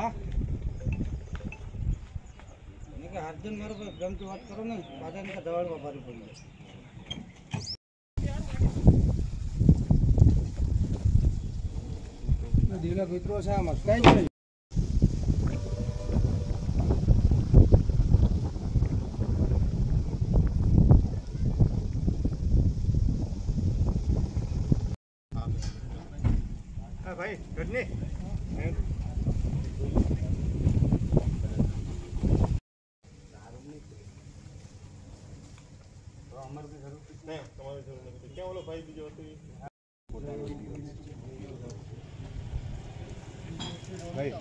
હા. કે હાર્દન મારો પ્રેમથી વાત કરો ને પાછા એને દવાડવા ભારે પડી. જાય દીવલા મિત્રો છે આમાં. કઈ જ નહીં. હા ભાઈ ઘરની? નહીં તમારી જરૂર નથી. ક્યાં ઓલો ભાઈ બીજો હતો ભાઈ